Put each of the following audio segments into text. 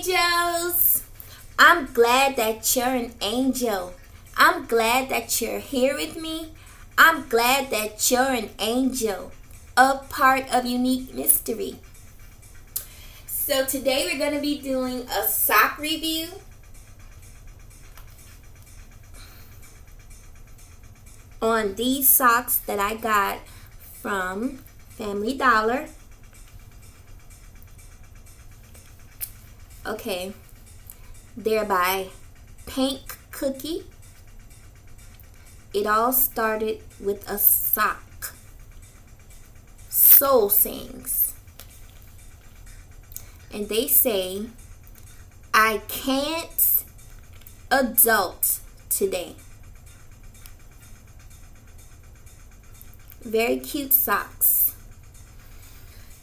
angels. I'm glad that you're an angel. I'm glad that you're here with me. I'm glad that you're an angel, a part of Unique Mystery. So today we're going to be doing a sock review. On these socks that I got from Family Dollar. Okay, they're by Pink Cookie. It all started with a sock. Sole Sayings. And they say, I can't adult today. Very cute socks.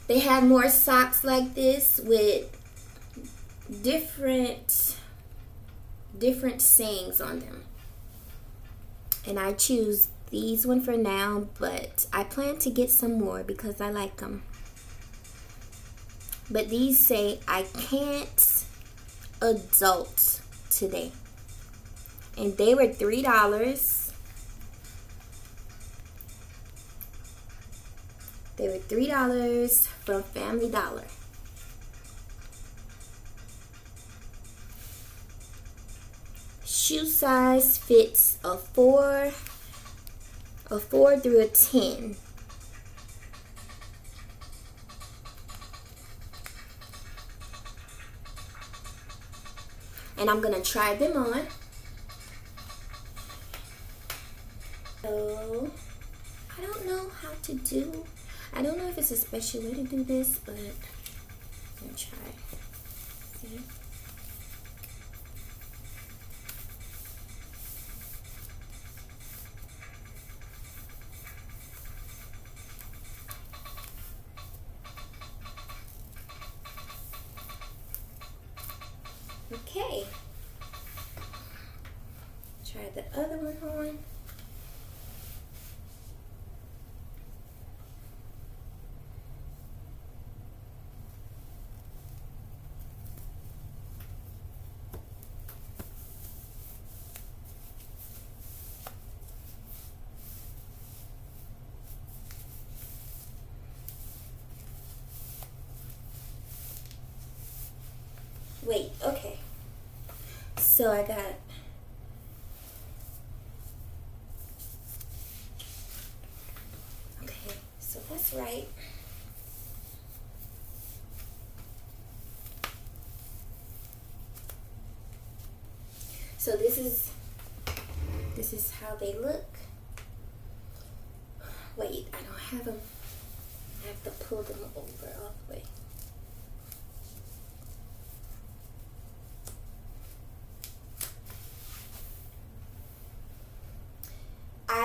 They have more socks like this with different different sayings on them. And I choose these one for now, but I plan to get some more because I like them. But these say, I can't adult today. And they were $3. They were $3 from Family Dollar. Shoe size fits a 4, a 4 through a 10. And I'm going to try them on. So, I don't know how to do, I don't know if it's a special way to do this, but Okay. Try the other one on. Wait, okay. So I got Okay, so that's right. So this is this is how they look. Wait, I don't have them. I have to pull them over all the way.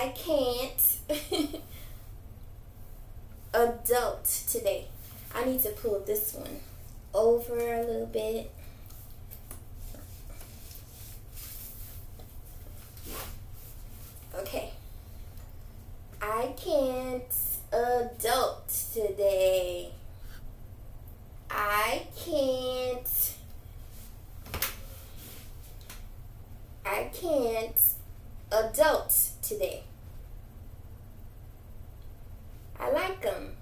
I can't adult today. I need to pull this one over a little bit. Okay. I can't adult today. I can't. I can't adult today. I like them.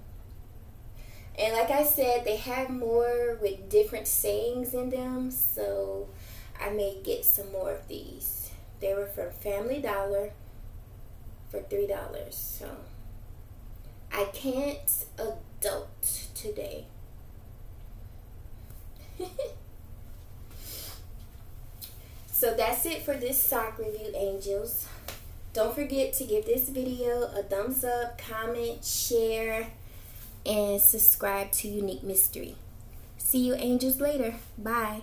And like I said, they have more with different sayings in them, so I may get some more of these. They were from Family Dollar for $3. So I can't adult today. so that's it for this sock review, angels. Don't forget to give this video a thumbs up, comment, share, and subscribe to Unique Mystery. See you angels later. Bye.